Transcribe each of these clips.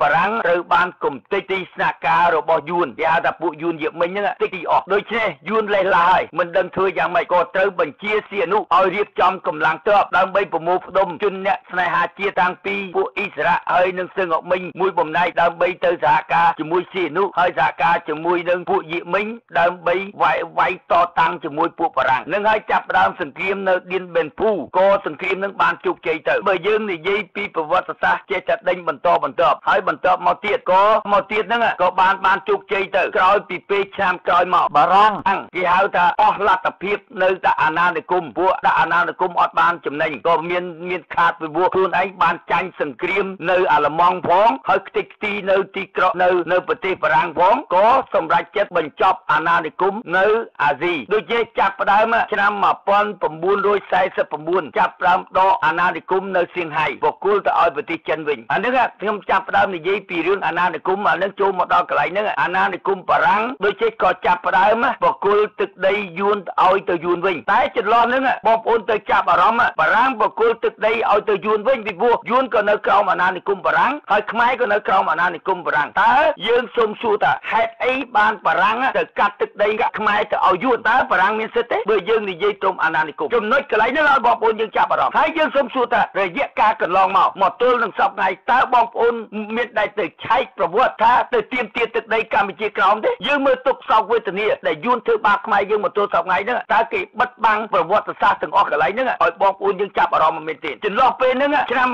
បារាំងត្រូវបានគំតិចទីស្នាក់ការរបស់យួនគេហៅថាពួកយួនយៀបមិញហ្នឹងតិចទីអស់ដូច្នេះយួនលេះឡាហើយមិនដឹងធ្វើយ៉ាងម៉េចក៏ត្រូវបញ្ជាសៀនុឲ្យរៀបចំកម្លាំងទ័ពដើម្បីប្រមូលផ្ដុំជនអ្នកស្នេហាជាតិតាំងពីពួកអ៊ីស្រាអែលហើយនិងសឹងអមិញមួយបំណែកដើម្បីទៅសហការជាមួយសៀនុហើយសហការជាមួយនឹងពួកយៀបមិញដើម្បីវាយវាយតតាំងជាមួយពួកបារាំងនឹងហើយចាប់ផ្ដើមសង្គ្រាមនៅឌៀនបេនភូក៏សង្គ្រាមនឹងបានជោគជ័យទៅបើយើងនិយាយពីប្រវត្តិសាស្ត្រចេះតែដេញបន្តបន្តហើយបន្ទាប់មកទៀតក៏មកទៀតហ្នឹងក៏បានបានជោគជ័យទៅក្រោយពីពេលឆ្នាំក្រោយមកបារាំងគេហៅថាអស់លទ្ធភាពនៅតែអាណានិគមពួកដាក់អាណានិគមអត់បានចំណេញក៏មានមានខាតពីពួកខ្លួនឯងបានចាញ់សង្គ្រាមនៅអាល្លឺម៉ង់ផងហើយខ្ទេចខ្ទីនៅទីក្រនៅនៅប្រទេសបារាំងផងក៏សម្រេចចិត្តបញ្ចប់អាណានិគមនៅអាស៊ីដូចជាចាប់ផ្ដើមឆ្នាំ1949ចាប់ផ្ដើមដកអាណានិគមនៅសៀងហៃបកគលទៅឲ្យប្រទេសចិនវិញអានេះខ្ញុំចាប់ផ្ដើមនិយាយពីរឿងអាណានិគមអានឹងចូលមកដល់កន្លែងហ្នឹងអាណានិគមបារាំងដូចជាក៏ចាប់ផ្ដើមបកគលទឹកដីយួនឲ្យទៅយួនវិញតែចន្លោះហ្នឹងបងប្អូនទៅចាប់អារម្មណ៍បារាំងបកគលទឹកដីឲ្យទៅយួនវិញពីព្រោះយួនក៏នៅក្រោមអាណានិគមបារាំងហើយខ្មែរក៏នៅក្រោមអាណានិគមបារាំងតើយើងសូមសួរថាហេតុអីបានបារាំងទៅកាត់ទឹកដីខ្មែរទៅឲ្យយួនតើបារាំងមានសិទ្ធិទេបើយើងនិយាយត្រឹមអាណានិគមចំណុចកន្លែងហ្នឹងឲ្យបងប្អូនយើងចាប់អារម្មណ៍ហើយយើងសូមសួរថារយៈកាលកន្លងមកមកទល់នឹងសប្តាហ៍តើបងប្អូនមានដែរទៅឆែកប្រវត្តិថាទៅទៀមទាទឹកដីកម្ពុជាក្រោមទេយើងមើលទុកសោកវេទនាដែលយួនធ្វើបាបខ្មែរយើងមកទល់សប្តាហ៍ហ្នឹងតើគេបិទបាំងប្រវត្តិសាស្ត្រទាំងអស់កន្លែងហ្នឹងឲ្យបងប្អូនយើងចាប់អារម្មណ៍មែនទេចន្លោះពេលហ្នឹងឆ្នាំ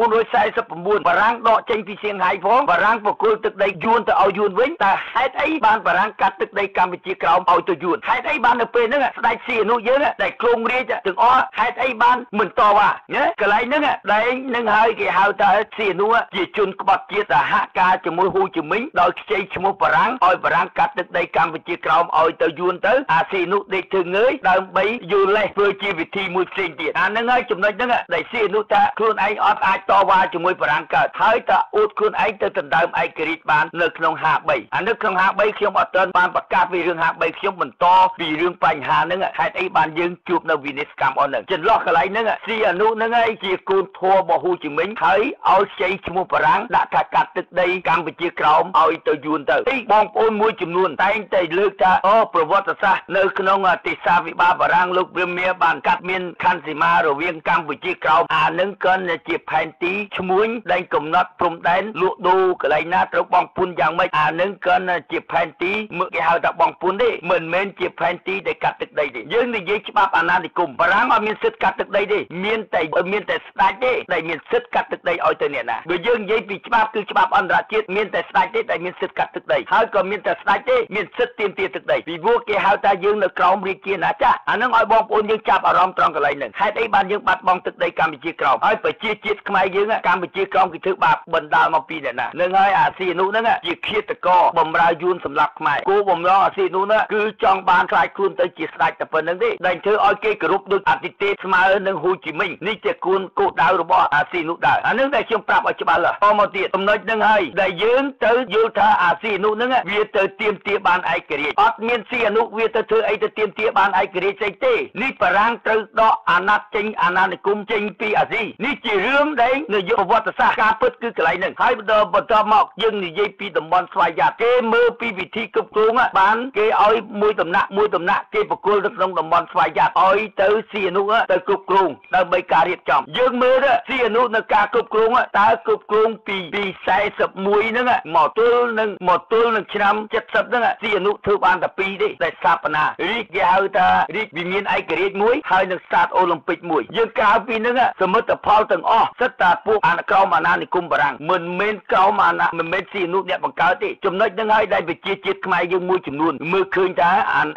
1949បារាំងដកចេញពីសៀងហៃផងបារាំងប្រគល់ទឹកដីយួនទៅឲ្យយួនវិញតើហេតុអីបានបារាំងកាត់ទឹកដីកម្ពុជាក្រោមឲ្យទៅយួនហេតុអីបាននៅពេលហ្នឹងស្ដេចសៀនុយើងដែលគ្រងរាជទាំងអស់ហេតុអីបានមិនតវ៉ាណាកន្លែងហ្នឹងដែលនឹងហើយគេហៅថាសៀនុជាជនក្បត់ជាតិសហការជាមួយហ៊ូជីមិញដោយខ្ចីឈ្មោះបារាំងឲ្យបារាំងកាត់ទឹកដីកម្ពុជាក្រោមឲ្យទៅយួនទៅអាសៀនុដេកធ្វើងើយដើម្បីយល់លេសធ្វើជាវិធីមួយផ្សេងទៀតអាហ្នឹងហើយចំណុចហ្នឹងដែលសៀនុថាខ្លួនឯងអត់អាចតវ៉ាជាមួយបារាំងកើតហើយតើអួតខ្លួនឯងទៅដណ្ដើមឯករាជ្យបាននៅក្នុង53អានេះក្នុង53ខ្ញុំអត់ទាន់បានប្រកាសពីរឿង53ខ្ញុំបន្តពីរឿងបញ្ហាហ្នឹងហេតុអីបានយើងជួបនៅវិនិច្ឆ័យកម្មអស់ហ្នឹងចន្លោះកន្លែងហ្នឹងសៀនុហ្នឹងហើយជាកូនធัวរបស់ហ៊ូជីមិញហើយឲ្យខ្ចីឈ្មោះបារាំងដាក់ថាកាត់ទឹកដីកម្ពុជាក្រោមឲ្យទៅយួនទៅឯបងប្អូនមួយចំនួនតែងតែលើកថាអូប្រវត្តិសាស្ត្រនៅក្នុងទេសាវិបាលបារាំងលោកព្រាមាបានកាត់មានខណ្ឌសីមារវាងកម្ពុជាក្រោមអានឹងក៏ជាផែនទីឈ្មួញដែលកំណត់ព្រំដែនលក់ដូរកន្លែងណាត្រូវបងពុនយ៉ាងម៉េចអានឹងក៏ជាផែនទីមើលគេហៅថាបងពុនទេមិនមែនជាផែនទីដែលកាត់ទឹកដីទេយើងនិយាយច្បាប់អាណានិគមបារាំងអត់មានសិទ្ធិកាត់ទឹកដីទេមានតែមានតែស្ដេចទេដែលមានសិទ្ធិកាត់ទឹកដីឲ្យទៅអ្នកណាបើយើងនិយាយពីច្បាប់គឺច្បាប់អន្តរជាតិមានតែស្ដេចទេដែលមានសិទ្ធិកាត់ទឹកដីហើយក៏មានតែស្ដេចទេមានសិទ្ធិទាមទារទឹកដីពីព្រោះគេហៅថាយើងនៅក្រោមរាជាណាចក្រអានឹងឲ្យបងប្អូនយើងចាប់អារម្មណ៍ត្រង់កន្លែងហ្នឹងហេតុអីបានយើងបាត់បង់ទឹកដីកម្ពុជាក្រោមហើយប្រជាជាតិខ្មែរយើងកម្ពុជាក្រោមគេធ្វើបាបបណ្ដាលមកពីអ្នកណានឹងហើយអាស៊ីនុហ្នឹងជាឃាតករបំរើយួនសម្រាប់ខ្មែរគោបំរងអាស៊ីនុហ្នឹងគឺចង់បានខ្លាចខ្លួនទៅជាស្ដេចតែប៉ុណ្្នឹងទេដែលធ្វើឲ្យគេគោរពដូចអតិទេពស្មើនឹងហ៊ូជីមិញនេះជាគួនគោលដៅរបស់អាស៊ីនុដែរអានឹងដែលខ្ញុំប្រាប់ឲ្យច្បាស់លាស់តមកទៀតចំណុចហ្នឹងហើយដែលយើងទៅយល់ថាអាស៊ីនុហ្នឹងវាទៅទៀមទាបានឯករាជ្យអត់មានស៊ីអនុវាទៅធ្វើអីទៅទៀមទាបានឯករាជ្យស្អីទេនេះបារាំងត្រូវដកអាណត្តិចេញអាណានិគមចេញពីអាស៊ីនេះជារឿងដែលនយោបាយប្រវត្តិសាស្ត្រការពិតគឺកន្លែងហ្នឹងហើយបន្តបន្តមកយើងនិយាយពីតំបន់ស្វ័យយ័តគេមើលពីវិធីគ្រប់គ្រងបានគេឲ្យមួយដំណាក់មួយដំណាក់គេបកគលនៅក្នុងតំបន់ស្វ័យយ័តឲ្យទៅស៊ីអនុទៅគ្រប់គ្រងដើម្បីការរៀបចំយើងមើលស៊ីអនុនៅការគ្រប់គ្រងតើគ្រប់គ្រងពីពី41ហ្នឹងមកទល់នឹងមកទល់នឹងឆ្នាំ70ហ្នឹងស៊ីអនុធ្វើបានតែ2ទេដែលស្ថាបនារីកគេហៅថារីកវិមានឯករាជ្យមួយហើយនឹងស្តាតអូឡ িম্প ិកមួយយើងក្រៅពីហ្នឹងសមិទ្ធផលទាំងអស់សិតតាពួកអានក្រមអាណានិគមបារាំងមិនមែនក្រមអាណាមិនមែនស៊ីអនុអ្នកបង្កើតទេចំណុចហ្នឹងហើយដែលប្រជាជាតិខ្មែរយើងមួយចំនួនមើលឃើញថា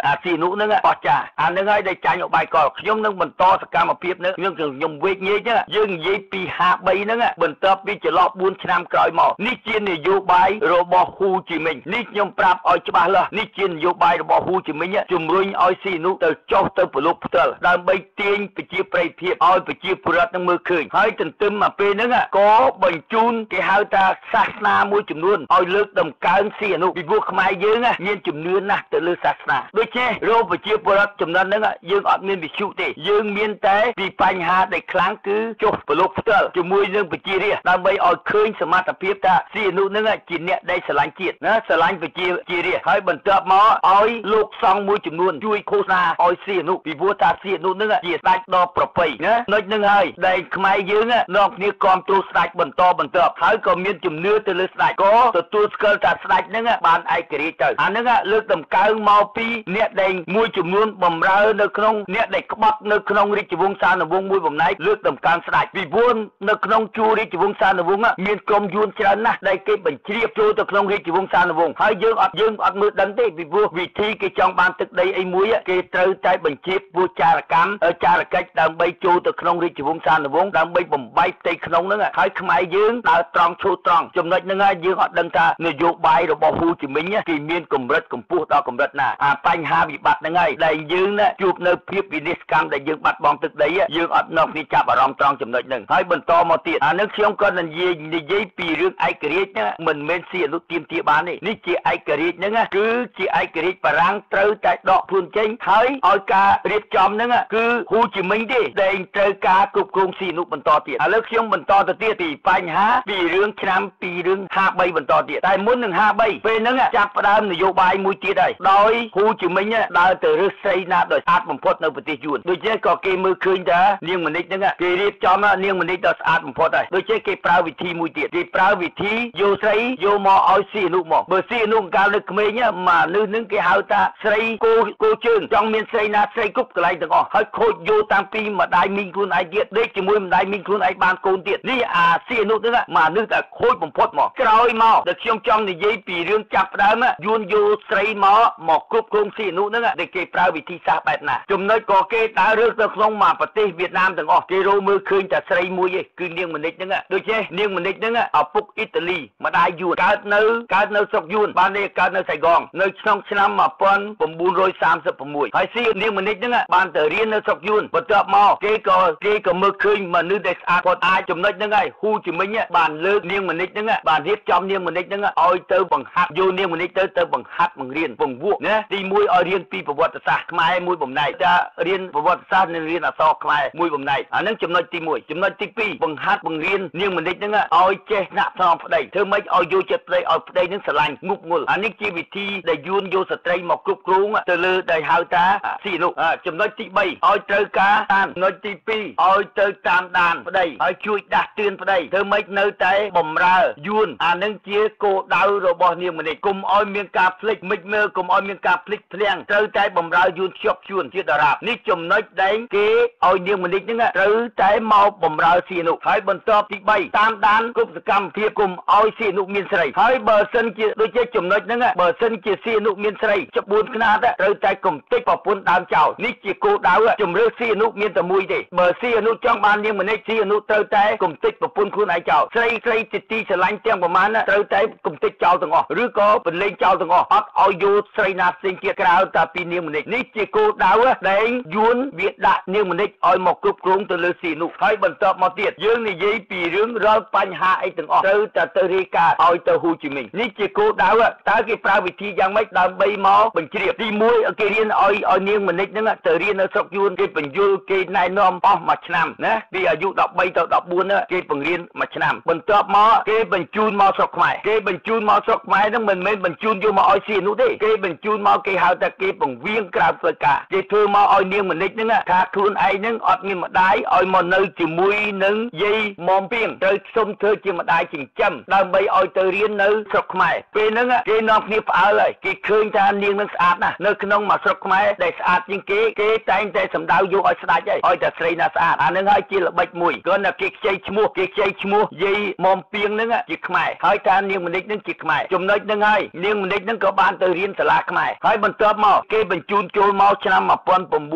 អាស៊ីអនុហ្នឹងបោះចាអាហ្នឹងហើយដែលចាញ់អបាយកលខ្ញុំនឹងបន្តសកម្មភាពហ្នឹងខ្ញុំខ្ញុំវេកញែកយើងនិយាយពី53ហ្នឹងបន្ទាប់ពីចន្លោះ4ឆ្នាំក្រោយមកនេះជានយោបាយរបស់ហ៊ូជីមិញនេះខ្ញុំប្រាប់ឲ្យច្បាស់លាស់នេះជានយោបាយរបស់ហ៊ូជីមិញជំរុញឲ្យស៊ីនុទៅចុះទៅប្រលប់ផ្ទាល់ដើម្បីទាញប្រជាប្រិយភាពឲ្យប្រជាពលរដ្ឋនឹងមើលឃើញហើយទន្ទឹមមកពេលហ្នឹងក៏បញ្ជូនគេហៅថាសាសនាមួយចំនួនឲ្យលើកដំកើងស៊ីអនុពីព្រោះខ្មែរយើងមានជំនឿណាស់ទៅលើសាសនាដូច្នេះរោប្រជាពលរដ្ឋចំនួនហ្នឹងយើងអត់មានវិសុទេយើងមានតែពីបញ្ហាដែលខ្លាំងគឺចុះប្រលប់ផ្ទាល់ជាមួយនឹងប្រជារាស្ត្រដើម្បីឲ្យឃើញសមសមត្ថភាពថាសៀនុនឹងជាអ្នកដែលស្រឡាញ់ជាតិណាស្រឡាញ់ប្រជាជារាជហើយបន្ទាប់មកឲ្យលោកសង្ឃមួយចំនួនជួយឃោសនាឲ្យសៀនុពីព្រោះថាសៀនុនឹងជាស្ដេចដ៏ប្រពៃណានៅនឹងហើយដែលខ្មែរយើងនាំគ្នាគ្រប់គ្រងស្ដេចបន្តបន្តហើយក៏មានជំនឿទៅលើស្ដេចក៏ទទួលស្គាល់ថាស្ដេចនឹងបានឯករាជ្យទៅអានឹងលើកតម្កើងមកពីអ្នកដែលមួយចំនួនបំរើនៅក្នុងអ្នកដែលក្បត់នៅក្នុងរាជវង្សានុវង្សមួយបំណែកលើកតម្កើងស្ដេចពីព្រោះនៅក្នុងជួររាជវង្សានុវង្សមានក្រុមយួនច្រើនណាស់ដែលគេបញ្ជ្រាបចូលទៅក្នុងរាជវង្សានុវង្សហើយយើងអត់យើងអត់មើលដឹងទេពីព្រោះវិធីគេចង់បានទឹកដីអីមួយគេត្រូវតែបញ្ជ្រាបពួកចារកម្មចារកិច្ចដើម្បីចូលទៅក្នុងរាជវង្សានុវង្សដើម្បីបំបែកផ្ទៃក្នុងហ្នឹងហើយខ្មែរយើងដើរត្រង់ឈូត្រង់ចំណុចហ្នឹងហើយយើងអត់ដឹងថានយោបាយរបស់ហ៊ូជីមិញគេមានកម្រិតកម្ពស់ដល់កម្រិតណាអាបញ្ហាវិបត្តិហ្នឹងហើយដែលយើងជួបនៅភាពវិនិច្ឆ័យកម្មដែលយើងបាត់បង់ទឹកដីយើងអត់នៅគ្នាចាប់អារម្មណ៍ត្រង់ចំណុចហ្នឹងហើយបន្តមកទៀតអានឹងខ្ញុំក៏និយាយនិយាយពីរឿងឯករាជ្យហ្នឹងមិនមែនសៀអនុទាមទារបានទេនេះជាឯករាជ្យហ្នឹងគឺជាឯករាជ្យបារាំងត្រូវតែដកខ្លួនចេញហើយឲ្យការរៀបចំហ្នឹងគឺហ៊ូជីមិញទេដែលត្រូវការគ្រប់គ្រងសៀអនុបន្តទៀតឥឡូវខ្ញុំបន្តទៅទៀតពីបញ្ហាពីរឿងឆ្នាំពីរឿង53បន្តទៀតតែមុននឹង53ពេលហ្នឹងចាប់ផ្ដើមនយោបាយមួយទៀតហើយដោយហ៊ូជីមិញដើរទៅរើសស្រីណាដោយស្អាតបំផុតនៅប្រទេសយួនដូច្នេះក៏គេមើលឃើញថានាងមនិចហ្នឹងគេរៀបចំនាងមនិចដ៏ស្អាតបំផុតហើយដូច្នេះគេប្រើវិធីមួយទៀតគេប្រើវិធីយកស្រីយកមកឲ្យស៊ីអនុមកបើស៊ីអនុកាលនៅក្មេងមកនៅនឹងគេហៅថាស្រីគោគោជើងចង់មានស្រីណាស្រីគ្រប់កន្លែងទាំងអស់ហើយខូចយកតាំងពីម្ដាយមីងខ្លួនឯងទៀតដេកជាមួយម្ដាយមីងខ្លួនឯងបានកូនទៀតនេះអាស៊ីអនុហ្នឹងមកនឹកតែខូចបំផុតមកក្រោយមកដែលខ្ញុំចង់និយាយពីរឿងចាប់ផ្ដើមយួនយកស្រីមកមកគ្រប់គ្រងស៊ីអនុហ្នឹងដែលគេប្រើវិធីសាស្ត្របែបណាចំណុចក៏គេដើររើសទៅក្នុងមកប្រទេសវៀតណាមទាំងអស់គេរកមើលឃើញតែស្រីមួយឯងគឺនាងមនិចហ្នឹងដូច្នេះនាងមនិចហ្នឹងឪពុកអ៊ីតាលីម្ដាយយួនកើតនៅកើតនៅស្រុកយួនបាននេះកើតនៅសៃកងនៅក្នុងឆ្នាំ1936ហើយស៊ីនាងមនិចហ្នឹងបានទៅរៀននៅស្រុកយួនបន្ទាប់មកគេក៏គេក៏មើលឃើញមនុស្សដែលស្អាតគាត់អាចចំណុចហ្នឹងហើយហ៊ូជីមិញបានលើកនាងមនិចហ្នឹងបានរៀបចំនាងមនិចហ្នឹងឲ្យទៅបង្ហាត់យកនាងមនិចទៅទៅបង្ហាត់បង្រៀនពង្វក់ណាទី1ឲ្យរៀនពីប្រវត្តិសាស្ត្រខ្មែរមួយបំណែកថារៀនប្រវត្តិសាស្ត្រនិងរៀនអក្សរខ្មែរមួយបំណែកអាហ្នឹងចំណុចទី1ចំណុចទី2បង្ហាត់បង្រៀននាងមនិចហ្នឹងឲ្យចេះដាក់ថ្នមប្តីធ្វើម៉េចឲ្យយកចិត្តប្តីឲ្យប្តីហ្នឹងស្រឡាញ់ងុបងុលអានេះជាវិធីដែលយួនយកស្ត្រីមកគ្រប់គ្រងទៅលើដែលហៅថាស៊ីនោះចំណុចទី3ឲ្យត្រូវការតាមចំណុចទី2ឲ្យទៅតាមដានប្តីឲ្យជួយដាស់តឿនប្តីធ្វើម៉េចនៅតែបំរើយួនអានឹងជាគោលដៅរបស់នាងមនិចគុំឲ្យមានការភ្លេចមិនមើលគុំឲ្យមានការភ្លេចភ្លាំងត្រូវតែបំរើយួនជាប់ជួនជាតារាបនេះចំណុចដែលគេឲ្យនាងមនិចហ្នឹងត្រូវតែមកបំរើសៀនុហើយបន្ទាប់ទី3តាមដានគ្រប់សកម្មភាពគុំឲ្យសៀនុមានស្រីហើយបើសិនជាដូចជាចំណុចហ្នឹងបើសិនជាសៀនុមានស្រីច្បួនខ្នាតត្រូវតែកុំតិចប្រពន្ធដើមចោលនេះជាគោលដៅជំរឿសៀនុមានតែមួយទេបើសៀនុចង់បាននាងមនិចសៀនុត្រូវតែកុំតិចប្រពន្ធខ្លួនឯងចោលស្រីស្រីទីទីស្រឡាញ់ទាំងប្រមាណត្រូវតែកុំតិចចោលទាំងអស់ឬក៏បន្លែងចោលទាំងអស់អត់ឲ្យយកស្រីណាផ្សេងទៀតក្រៅតែពីនាងមនិចនេះជាគោលដៅដែលយួនវាដាក់នាងមនិចឲ្យមកគ្រប់គ្រងទៅលើសៀនុហើយបន្តមកទៀតយើងនិយាយពីរឿងរាល់បញ្ហាអីទាំងអស់ត្រូវតែទៅរាយការណ៍ឲ្យទៅហ៊ូជីមិញនេះជាគោលដៅតើគេប្រើវិធីយ៉ាងម៉េចដើម្បីមកបញ្ជ្រាបទី1គេរៀនឲ្យឲ្យនាងមនិចហ្នឹងទៅរៀននៅស្រុកយួនគេបញ្យល់គេណែនាំអស់មួយឆ្នាំណាពីអាយុ13ទៅ14គេបង្រៀនមួយឆ្នាំបន្ទាប់មកគេបញ្ជូនមកស្រុកខ្មែរគេបញ្ជូនមកស្រុកខ្មែរហ្នឹងមិនមែនបញ្ជូនយកមកឲ្យស៊ីនោះទេគេបញ្ជូនមកគេហៅថាគេបង្វៀងក្រៅផ្លូវការគេធ្វើមកឲ្យនាងមនិចហ្នឹងថាខ្លួនឯងហ្នឹងអត់មានម្ដាយឲ្យមកនៅជាមួយនឹងយាយមុំពីងត្រូវសុំធ្វើជាម្ដាយចិញ្ចឹមដើម្បីឲ្យទៅរៀននៅស្រុកខ្មែរពេលហ្នឹងគេនាំគ្នាផ្អើលហើយគេឃើញថានាងនឹងស្អាតណាស់នៅក្នុងមួយស្រុកខ្មែរដែលស្អាតជាងគេគេតែងតែសម្ដៅយកឲ្យស្ដាច់ហើយឲ្យតែស្រីណាស្អាតអានឹងហើយជាល្បិចមួយគ្រាន់តែគេខ្ចីឈ្មោះគេខ្ចីឈ្មោះយាយមុំពីងហ្នឹងជាខ្មែរហើយថានាងមនិចហ្នឹងជាខ្មែរចំណុចហ្នឹងហើយនាងមនិចហ្នឹងក៏បានទៅរៀនសាលាខ្មែរហើយបន្ទាប់មកគេបញ្ជូនចូលមកឆ្នាំ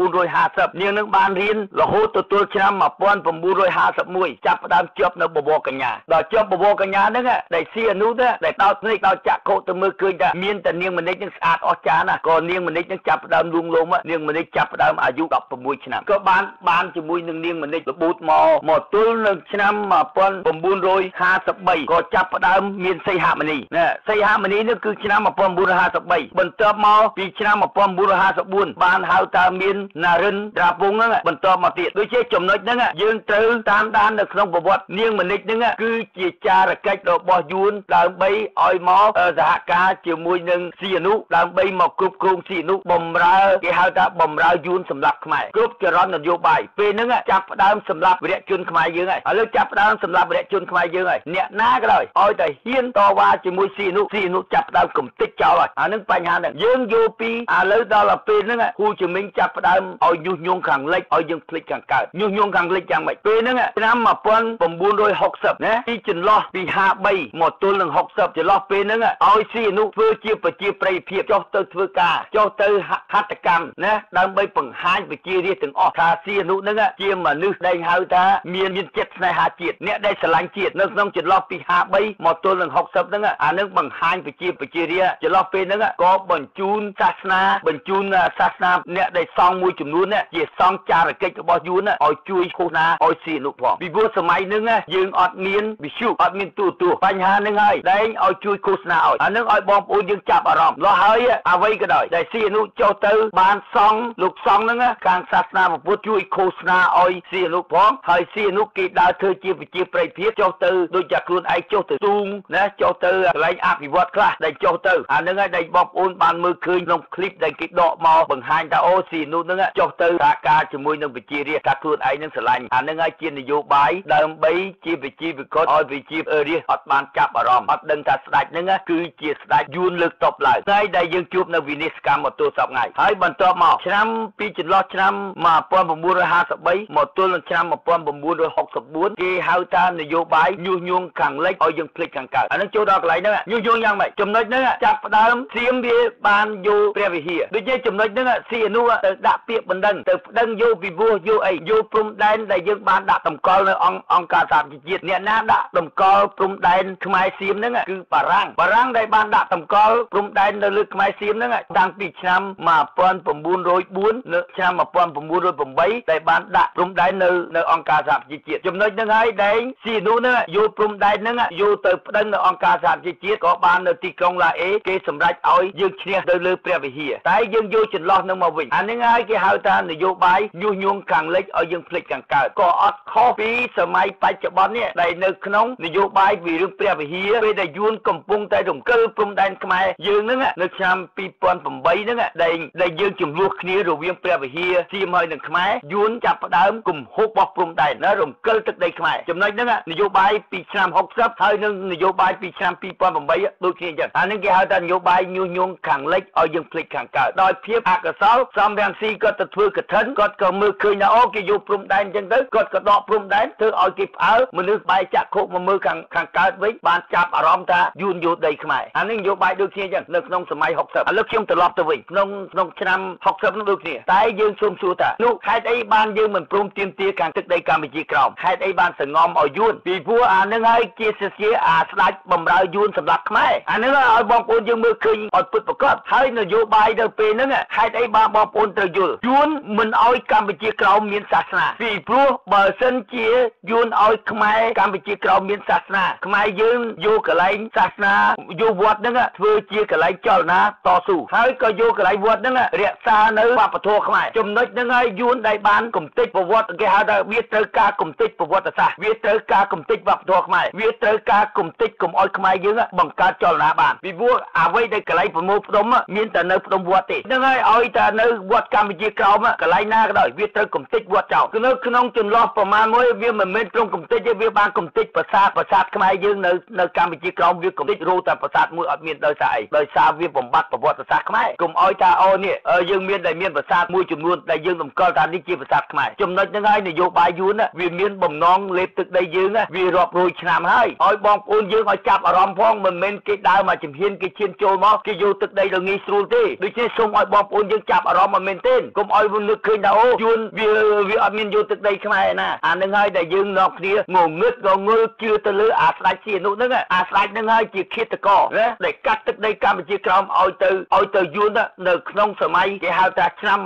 1950នាងនឹងបានរៀនរហូតទទួលឆ្នាំ1951ចាប់ផ្ដើមជាប់នៅបវរកញ្ញាដល់ជាប់បវរកញ្ញាហ្នឹងដែលសៀអនុដែលដោតភ្នែកដល់ចាក់ខោទៅមើលឃើញថាមានតែនាងមនិចនឹងស្អាតអស្ចារ្យណាស់ក៏នាងមនិចនឹងចាប់ផ្ដើមលួងលោមនាងមនិចចាប់ផ្ដើមអាយុ16ឆ្នាំក៏បានបានជាមួយនឹងនាងមនិចរបូតមកមកទល់នៅឆ្នាំ1953ក៏ចាប់ផ្ដើមមានសីហមនីណាសីហមនីនេះគឺឆ្នាំ1953បន្ទាប់មកពីឆ្នាំ1954បានហៅថាមានណារិនត្រាពងហ្នឹងបន្តមកទៀតដូចជាចំណុចហ្នឹងយើងត្រូវតាមដាននៅក្នុងប្រវត្តិនាងមនិចហ្នឹងគឺជាជាចារកិច្ចរបស់យួនដើម្បីឲ្យមកសហការជាមួយនឹងស៊ីអនុដើម្បីមកគ្រប់គ្រងស៊ីអនុបំរើគេហៅថាបំរើយួនសម្រាប់ខ្មែរគ្រប់ចរន្តនយោបាយពេលហ្នឹងចាប់ផ្ដើមសម្រាប់វិរៈជនខ្មែរយើងហើយឥឡូវចាប់ផ្ដើមសម្រាប់វិរៈជនខ្មែរយើងហើយអ្នកណាក៏ដោយឲ្យតែហ៊ានតវ៉ាជាមួយស៊ីអនុស៊ីអនុចាប់ផ្ដើមកំទេចចោលហើយអានឹងបញ្ហាហ្នឹងយើងយល់ពីឥឡូវដល់ពេលហ្នឹងហ៊ូជីមិញចាប់ផ្ដើមឲ្យញុះញង់ខាងលិចឲ្យយើងភ្លេចខាងកើតញុះញង់ខាងលិចយ៉ាងម៉េចពេលហ្នឹងឆ្នាំ1960ណាពីចន្លោះពី53មកទល់នឹង60ចន្លោះពេលហ្នឹងឲ្យស៊ីអនុធ្វើជាប្រជាប្រិយភាពចុះទៅធ្វើការចុះទៅហត្ថកម្មណាដើម្បីបង្ហាញប្រជារាស្ត្រទាំងអស់ថាស៊ីអនុហ្នឹងជាមនុស្សដែលហៅថាមានមានចិត្តស្នេហាជាតិអ្នកដែលស្រឡាញ់ជាតិនៅក្នុងចន្លោះពី53មកទល់នឹង60ហ្នឹងអានឹងបង្ហាញប្រជាប្រជារាស្ត្រចន្លោះពេលហ្នឹងក៏បញ្ជូនសាសនាបញ្ជូនសាសនាអ្នកដែលសង់មួយចំនួនជាសង់ចារកិច្ចរបស់យួនឲ្យជួយឃោសនាឲ្យស៊ីអនុផងពីព្រោះសម័យហ្នឹងយើងអត់មានវិសុអត់មានទូទួបញ្ហាហ្នឹងហើយដែលឲ្យជួយឃោសនាឲ្យអានឹងឲ្យបងប្អូនយើងចាប់អារម្មណ៍លោះហើយអ្វីក៏ដោយដែលស៊ីអនុចុះទៅបានសង់លោកសង្ឃហ្នឹងខាងសាសនាពុទ្ធជួយឃោសនាឲ្យស៊ីអនុផងហើយស៊ីអនុគេដើរធ្វើជាវិជាប្រិយភាពចុះទៅដូចជាខ្លួនឯងចុះទៅទូងណាចុះទៅកន្លែងអភិវឌ្ឍខ្លះដែលចុះទៅអាហ្នឹងហើយដែលបងប្អូនបានមើលឃើញក្នុងคลิปដែលគេដកមកបង្ហាញថាអូស៊ីអនុហ្នឹងចុះទៅសហការជាមួយនឹងវិជារាជថាខ្លួនឯងនឹងស្រឡាញ់អាហ្នឹងហើយជានយោបាយដើម្បីជាវិជាវិកតឲ្យ វិជារាជអត់បានចាប់អារម្មណ៍អត់ដឹងថាស្ដេចហ្នឹងគឺជាស្ដេចយួនលើកតបឡើងថ្ងៃដែលយើងជួបនៅវិនិច្ឆ័យកម្មមកទល់សពថ្ងៃហើយបន្ទាប់មកឆ្នាំពីចន្លោះឆ្នាំ1953មកទល់នឹងឆ្នាំ1964គេហៅថានយោបាយញុះញង់ខាងលិចឲ្យយើងភ្លេចខាងកើតអានឹងចូលដល់កន្លែងហ្នឹងញុះញង់យ៉ាងម៉េចចំណុចហ្នឹងចាប់ផ្ដើមសៀមវាបានយកព្រះវិហារដូចជាចំណុចហ្នឹងស៊ីអនុទៅដាក់ពាក្យបណ្ដឹងទៅប្តឹងយកពីពោះយកអីយកព្រំដែនដែលយើងបានដាក់តម្កល់នៅអង្គអង្គការសហជីវជាតិអ្នកណាដាក់តម្កល់ព្រំដែនខ្មែរសៀមហ្នឹងគឺបារាំងបារាំងដែលបានដាក់តម្កល់ព្រំដែននៅលើខ្មែរសៀមហ្នឹងតាំងពីឆ្នាំ1904នៅឆ្នាំ1908ដែលបានដាក់ព្រំដែននៅនៅអង្គការសហជីវជាតិចំណុចហ្នឹងហើយដែលស៊ីនូហ្នឹងយកព្រំដែនហ្នឹងយកទៅប្តឹងនៅអង្គការសហជីវជាតិក៏បាននៅទីក្រុងឡាអេគេសម្រេចឲ្យយើងឈ្នះទៅលើព្រះវិហារតែយើងយកចន្លោះនឹងមកវិញអាហ្នឹងហើយគេហៅថានយោបាយញុះញង់ខាងលិចឲ្យយើងភ្លេចខាងកើតក៏អត់ខុសពីសម័យបច្ចុប្បន្ននេះដែលនៅក្នុងនយោបាយពីរឿងព្រះវិហារពេលដែលយួនកំពុងតែរំកិលព្រំដែនខ្មែរយើងហ្នឹងនៅឆ្នាំ2008ហ្នឹងដែលដែលយើងចំនួនគ្នារវាងព្រះវិហារសៀមហើយនិងខ្មែរយួនចាប់ផ្ដើមគំហុកបោះព្រំដែនណារំកិលទឹកដីខ្មែរចំណុចហ្នឹងនយោបាយពីឆ្នាំ60ហើយនឹងនយោបាយពីឆ្នាំ2008ដូចគ្នាអញ្ចឹងអានេះគេហៅថានយោបាយញុះញង់ខាងលិចឲ្យយើងភ្លេចខាងកើតដោយភាពអកុសលសំរងស៊ីគាត់ទៅធ្វើកឋិនគាត់ក៏មើលឃើញថាអូគេយកព្រំដែនអញ្ចឹងទៅគាត់ក៏ដកព្រំដែនធ្វើឲ្យគេផ្អើលមនុស្សបែកចាក់ខុកមកមើលខាងខាងកើតវិញបានចាប់អារម្មណ៍ថាយួនយកដីខ្មែរអានេះនយោបាយដូចគ្នាអញ្ចឹងនៅក្នុងសម័យ60ឥឡូវខ្ញុំត្រឡប់ទៅវិញក្នុងក្នុងឆ្នាំ60នោះដូចគ្នាតែយើងសូមសួរថានោះហេតុអីបានយើងមិនព្រមទាមទារខាងទឹកដីកម្ពុជាក្រោមហេតុអីបានសងំឲ្យយួនពីព្រោះអានឹងហើយជាសជាអាស្ដេចបំរើយួនសម្រាប់ខ្មែរអានឹងឲ្យបងប្អូនយើងមើលឃើញឲ្យពិតប្រកបហើយនយោបាយទៅពេលហ្នឹងហេតុអីបានបងប្អូនត្រូវយល់យួនមិនឲ្យកម្ពុជាក្រោមមានសាសនាពីព្រោះបើសិនជាយួនឲ្យខ្មែរកម្ពុជាក្រោមមានសាសនាខ្មែរយើងយកកន្លែងសាសនាយកវត្តហ្នឹងធ្វើជាកន្លែងចលនាតស៊ូហើយក៏យកកន្លែងវត្តហ្នឹងរក្សានៅវប្បធម៌ខ្មែរចំណុចហ្នឹងហើយយួនដែលបានកំទេចប្រវត្តិគេហៅថាវាត្រូវការកំទេចប្រវត្តិសាស្ត្រវាត្រូវការកំទេចវប្បធម៌ខ្មែរវាត្រូវការកំទេចកុំឲ្យខ្មែរយើងបង្កើតចលនាបានពីព្រោះអ្វីដែលកន្លែងប្រមូលផ្ដុំមានតែនៅផ្ដុំវត្តទេហ្នឹងហើយឲ្យតែនៅវត្តកម្ពុជាក្រោមកន្លែងណាក៏ដោយវាត្រូវកំទេចវត្តចោលគឺនៅក្នុងចន្លោះប្រមាណមួយវាមិនមែនត្រង់កំទេចទេវាបានកំទេចប្រាសាទប្រាសាទខ្មែរយើងនៅនៅកម្ពុជាក្រោមវាកំទេចរោតែប្រាសាទមួយអត់មានដោយសារអីដោយសារវាបំបត្តិប្រវត្តិសាស្ត្រខ្មែរកុំឲ្យថាអូនេះយើងមានតែមានប្រាសាទមួយចំនួនដែលយើងតម្កល់ថានេះជាប្រាសាទខ្មែរចំណុចហ្នឹងហើយនយោបាយយួនវាមានបំណងលេបទឹកដីយើងវារាប់រយឆ្នាំហើយឲ្យបងប្អូនយើងឲ្យចាប់អារម្មណ៍ផងមិនមែនគេដើរមកជំហានគេឈានចូលមកគេយកទឹកដីទៅងាយស្រួលទេដូច្នេះសូមឲ្យបងប្អូនយើងចាប់អារម្មណ៍មិនមែនទេកុំឲ្យនឹកឃើញថាអូយួនវាវាអត់មានយកទឹកដីខ្មែរណាអានឹងហើយដែលយើងនាំគ្នាងងឹតងងើជឿទៅលើអាស្ដេចសៀនុហ្នឹងអាស្ដេចហ្នឹងហើយជាឃាតករណាដែលកាត់ទឹកដីកម្ពុជាក្រោមឲ្យទៅឲ្យទៅយួននៅក្នុងសម័យគេហៅថាឆ្នាំ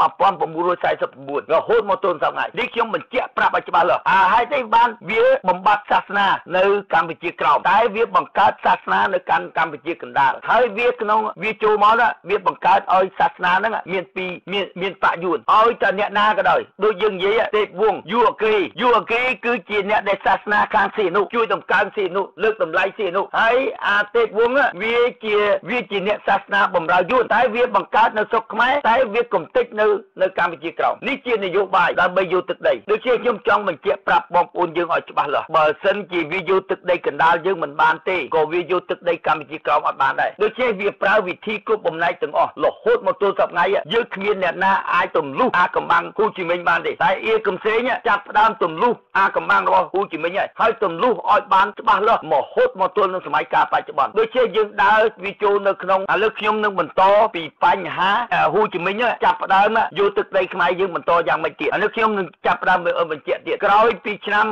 1949រហូតមកទល់សប្តាហ៍នេះខ្ញុំបញ្ជាក់ប្រាប់ឲ្យច្បាស់លាស់អាហេតុអីបានវាបំបត្តិសាសនានៅកម្ពុជាក្រោមតែវាបង្កើតសាសនានៅកាន់កម្ពុជាកណ្ដាលហើយវាក្នុងវាចូលមកវាបង្កើតឲ្យសាសនាហ្នឹងមានពីរមានមានបយួនឲ្យតែអ្នកណាក៏ដោយដូចយើងនិយាយទេពវងយូអកេយូអកេគឺជាអ្នកដែលសាសនាខាងសៀនុជួយតម្កើងស៊ីនុលើកតម្លៃស៊ីនុហើយអាទេពវង្សវាជាវាជាអ្នកសាសនាបំរើយួនតែវាបង្កើតនៅស្រុកខ្មែរតែវាកំតិចនៅនៅកម្ពុជាក្រោមនេះជានយោបាយដើម្បីយកទឹកដីដូចជាខ្ញុំចង់បញ្ជាក់ប្រាប់បងប្អូនយើងឲ្យច្បាស់លាស់បើសិនជាវាយកទឹកដីកណ្ដាលយើងមិនបានទេក៏វាយកទឹកដីកម្ពុជាក្រោមអត់បានដែរដូចជាវាប្រើវិធីគ្រប់បំណែកទាំងអស់រហូតមកទល់សប្តាហ៍យើងគ្មានអ្នកណាអាចទម្លុះអាកំបាំងហ៊ូជីមិញបានទេតែអៀកំសេងចាប់ផ្ដើមទម្លុះអាកំបាំងរបស់ហ៊ូជីមិញហើយទម្លុះឲ្យបានច្បាស់លាស់មកហូតមកទល់នឹងសម័យកាលបច្ចុប្បន្នដូចជាយើងដើរវាចូលនៅក្នុងឥឡូវខ្ញុំនឹងបន្តពីបញ្ហាហ៊ូជីមិញចាប់ផ្ដើមយកទឹកដីខ្មែរយើងបន្តយ៉ាងម៉េចទៀតឥឡូវខ្ញុំនឹងចាប់ផ្ដើមបញ្ជាក់ទៀតក្រោយពីឆ្នាំ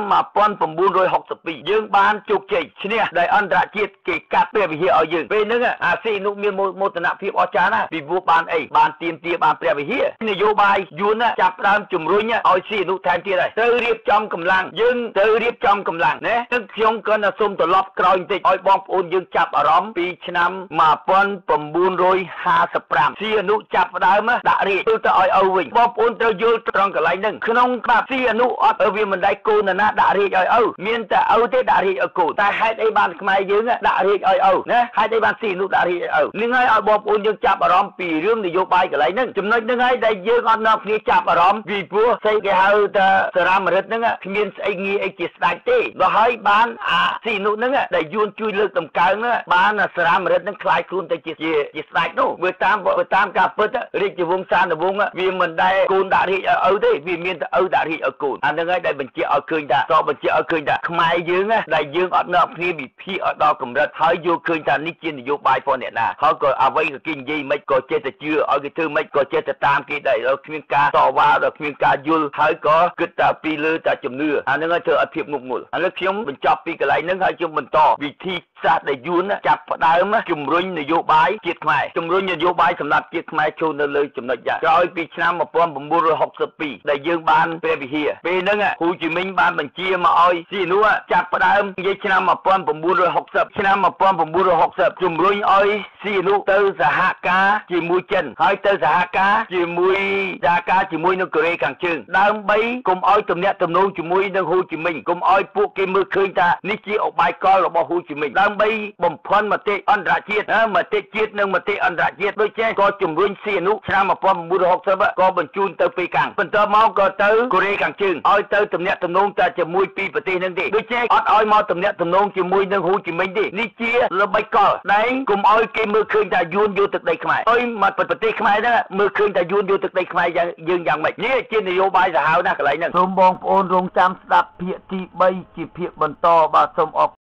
1962យើងបានជោគជ័យឈ្នះដោយអន្តរជាតិគេកាត់ព្រះវិហារឲ្យយើងពេលហ្នឹងអាស៊ីនុមានមោទនភាពអស្ចារ្យណាស់ពីព្រោះបានអីបានទៀមទាបានព្រះវិហារនយោបាយយួនចាប់ផ្ដើមជំរុញឲ្យស៊ីនុថែមទៀតហើយត្រូវរៀបចំកម្លាំងយើងត្រូវរៀបចំកម្លាំងណានឹងខ្ញុំក៏នៅសូមត្រឡប់ក្រោយបន្តិចឲ្យបងប្អូនយើងចាប់អារម្មណ៍ពីឆ្នាំ1955ស៊ីនុចាប់ផ្ដើមដាក់រាជទៅទៅឲ្យឪវិញបងប្អូនត្រូវយល់ត្រង់កន្លែងហ្នឹងក្នុងច្បាប់ស៊ីនុអត់វាមិនដែលកូនណាដាក់រាជឲ្យឪមានតែឪទេដាក់រាជឲ្យកូនតែហេតុអីបានខ្មែរយើងដាក់រាជឲ្យឪណាហេតុអីបានស៊ីនុដាក់រាជឲ្យឪនឹងហើយឲ្យបងប្អូនយើងចាប់អារម្មណ៍ពីរឿងនយោបាយកន្លែងហ្នឹងចំណុចហ្នឹងហើយដែលយើងអត់នាំគ្នាចាប់អារម្មណ៍ពីព្រោះស្អីគេហៅថាសារមរិទ្ធហ្នឹងគ្មានស្អីងាយអីជាស្ដេចទេដល់ហើយបានអាស៊ីនុហ្នឹងដែលយួនជួយលើកតម្កើងបានសារមរិទ្ធហ្នឹងคล้ายខ្លួនទៅជាជាស្ដេចនោះវាតាមតាមការពិតរាជវង្សានុវង្សវាមិនដែលកូនដាក់រាជឲ្យឪទេវាមានតែឪដាក់រាជឲ្យកូនអាហ្នឹងហើយដែលបញ្ជាក់ឲ្យឃើញថាតបញ្ជាក់ឲ្យឃើញថាខ្មែរយើងដែលយើងអត់នាំគ្នាវិភាគឲ្យដល់កម្រិតហើយយកឃើញថានេះជានយោបាយផងអ្នកណាហើយក៏អ្វីក៏គេនិយាយមិនក៏ចេះតែជឿឲ្យគេធ្វើមិនក៏ចេះតែតាមគេដែរដល់គ្មានការតវ៉ាដល់គ្មានការយល់ហើយក៏គិតតែពីលើតែជំនឿអាហ្នឹងឲ្យធ្វើឲ្យភាពងប់ងល់ឥឡូវខ្ញុំបញ្ច ប់ពីកន្លែងហ្នឹងហើយខ្ញុំបន្តវិធីសាស្ត្រដែលយួនចាប់ផ្ដើមជំរុញនយោបាយជាតិខ្មែរជំរុញនយោបាយសម្រាប់ជាតិខ្មែរចូលនៅលើចំណុចយ៉ាងក្រោយពីឆ្នាំ1962ដែលយើងបានព្រះវិហារពេលហ្នឹងហ៊ូជីមិញបានបញ្ជាមកឲ្យស៊ីនូចាប់ផ្ដើមនិយាយឆ្នាំ1960ឆ្នាំ1960ជំរុញឲ្យស៊ីនូទៅសហការជាមួយចិនហើយទៅសហការជាមួយសហការជាមួយនឹងកូរ៉េខាងជើងដើម្បីកុំឲ្យទំនាក់ទំនងជាមួយនឹងហ៊ូជីមិញកុំឲ្យពួកគេមើលឃើញថានេះជាអបាយកលរបស់ហ៊ូជីមិញដើម្បីបំភាន់មតិអន្តរជាតិមតិជាតិនិងមតិអន្តរជាតិដូចជាក៏ជំរុញស៊ីអនុឆ្នាំ1960ក៏បញ្ជូនទៅពេកាំងបន្ទាប់មកក៏ទៅកូរ៉េខាងជើងឲ្យទៅទំនាក់ទំនងតែជាមួយពីប្រទេសនឹងទេដូចជាអត់ឲ្យមកទំនាក់ទំនងជាមួយនឹងហ៊ូជីមិញទេនេះជាល្បិចកលដែលកុំឲ្យគេមើលឃើញថាយួនយកទឹកដីខ្មែរអុយមកប្រទេសខ្មែរហ្នឹងមើលឃើញថាយួនយកទឹកដីខ្មែរយ៉ាងយើងយ៉ាងម៉េចនេះជានយោបាយសាហាវណាស់កន្លែងហ្នឹងសូមបងប្អូនរងចាំស្ដាប់ភាគទី3ជាភាគបន្តបាទសូមអរ